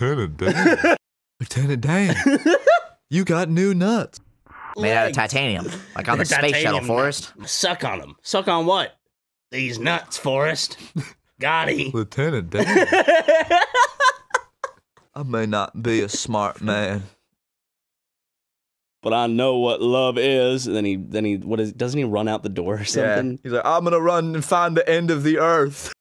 Lieutenant Dan. Lieutenant Dan. you got new nuts. Made out of titanium, like on the space shuttle, Forest, Forrest. Suck on them. Suck on what? These nuts, Forrest. Gotti. Lieutenant Dan. I may not be a smart man. but I know what love is. And then he, then he, what is? Doesn't he run out the door or something? Yeah. He's like, I'm gonna run and find the end of the earth.